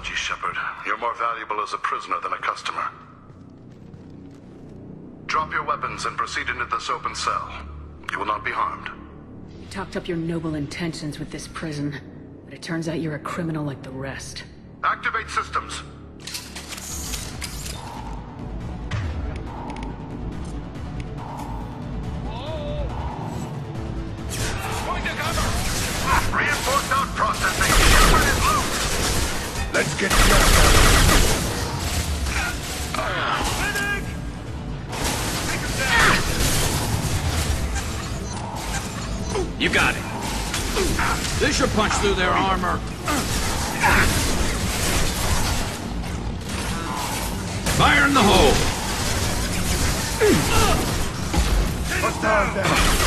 Apologies, Shepard. You're more valuable as a prisoner than a customer. Drop your weapons and proceed into this open cell. You will not be harmed. You talked up your noble intentions with this prison, but it turns out you're a criminal like the rest. Activate systems. Let's get down! You got it. This should punch through their armor. Fire in the hole. Hostile down.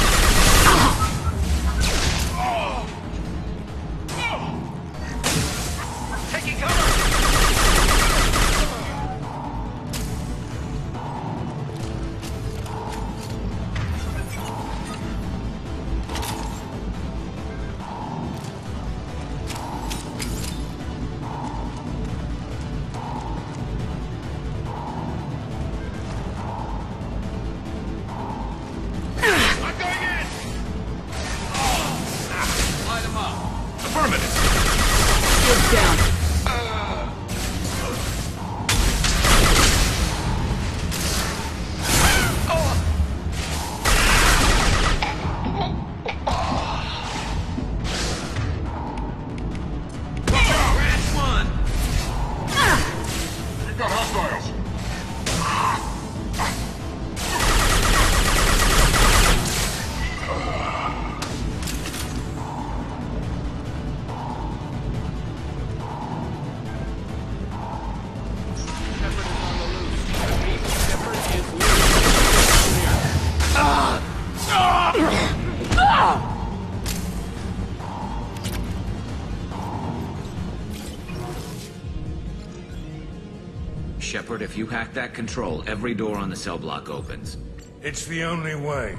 Shepard, if you hack that control, every door on the cell block opens. It's the only way.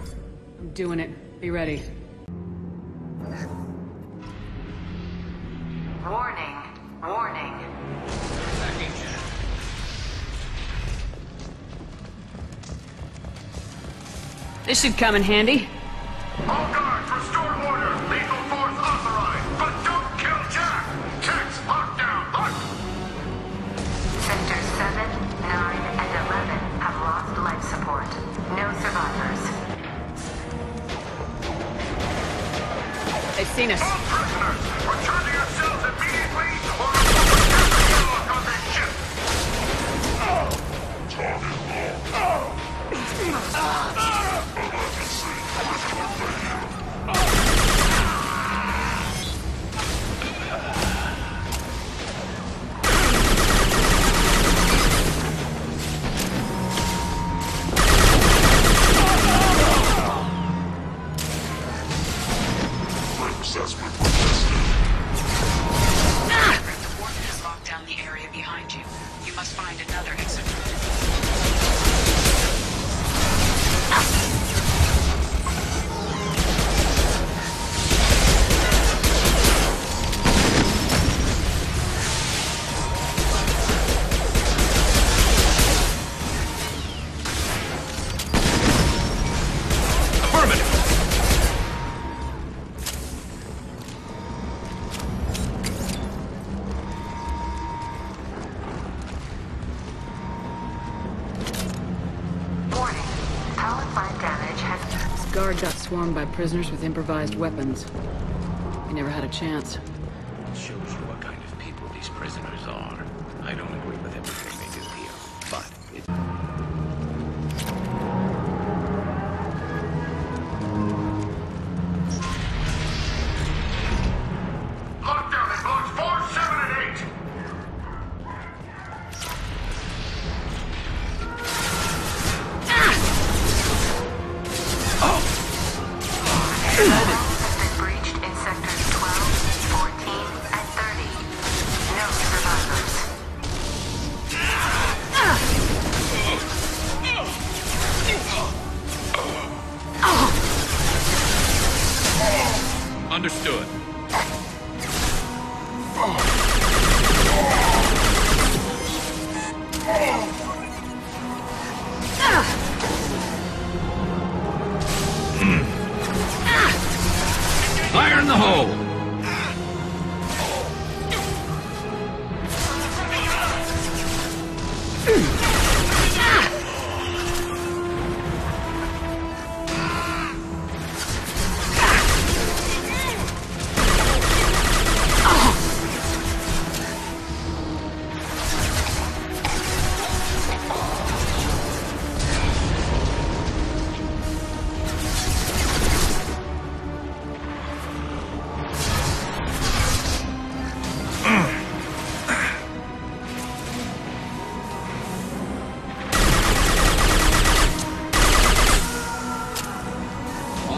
I'm doing it. Be ready. Warning. Warning. This should come in handy. They've seen us. All prisoners, return to your cells immediately or on this ship. Swarmed by prisoners with improvised weapons. We never had a chance. It Shows you what kind of people these prisoners are. I don't agree with everything they do here, but it... Uh.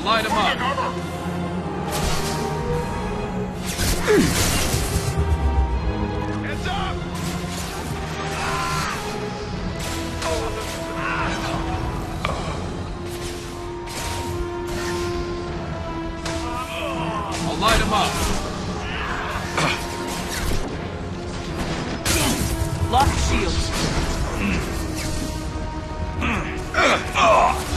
Light him up. Heads up! I'll light up. Lock shields. Uh, uh, uh.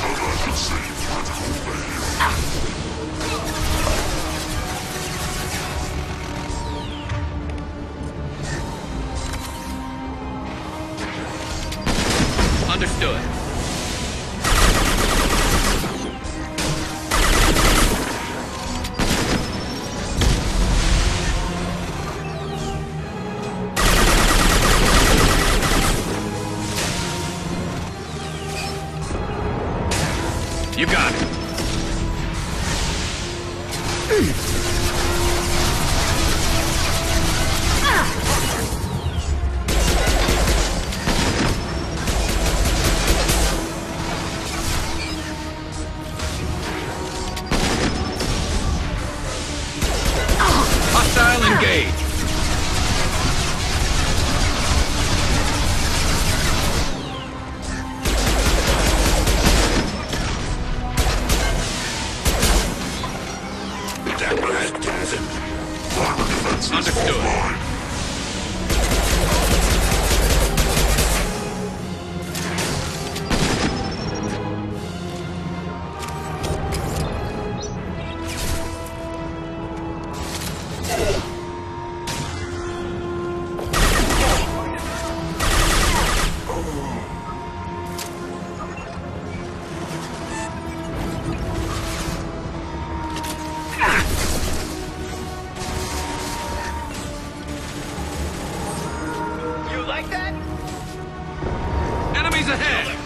ahead!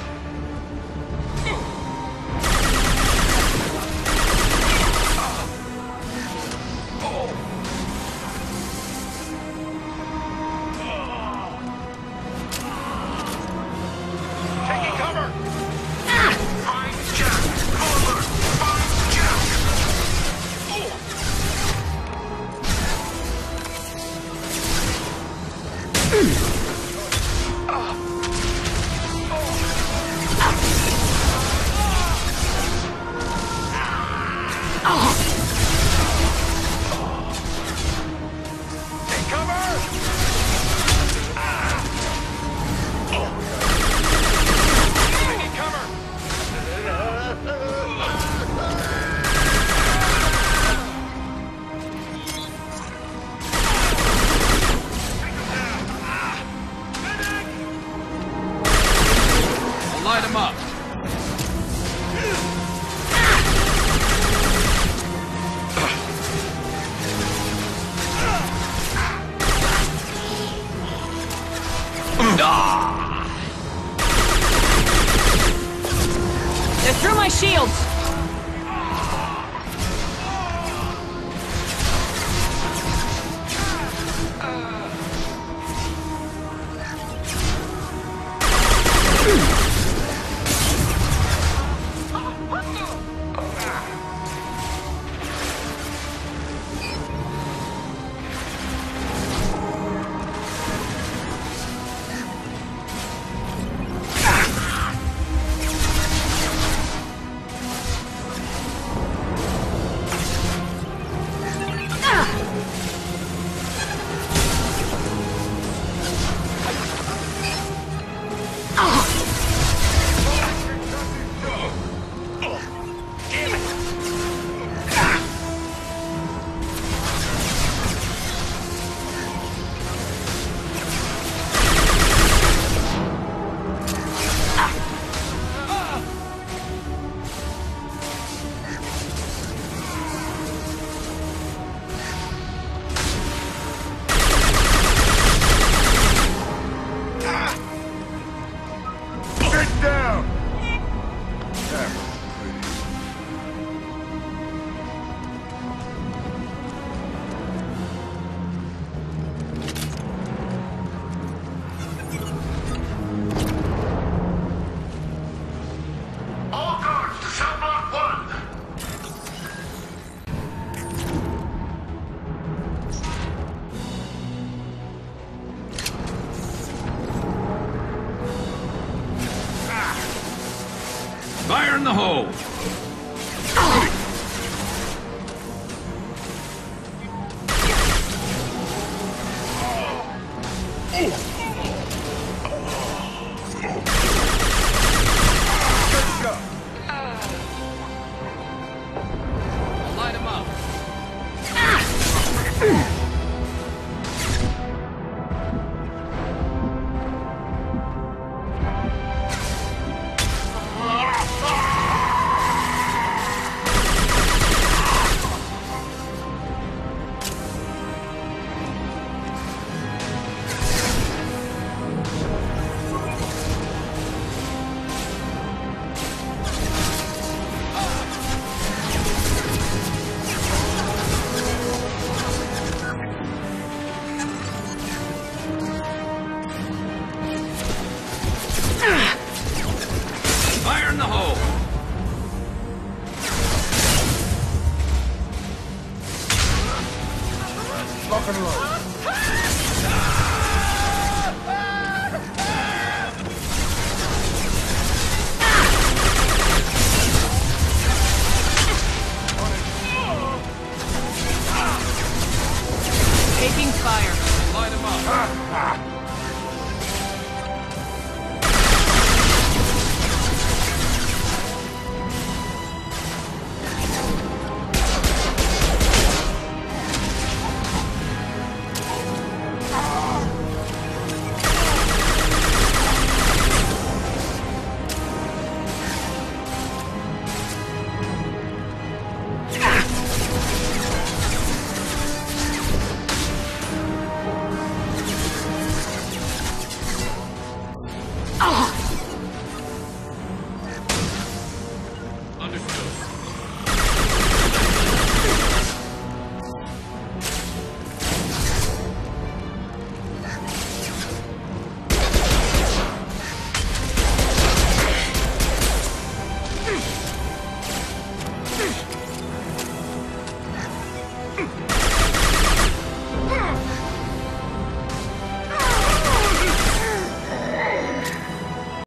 my shields! Fire in the hole!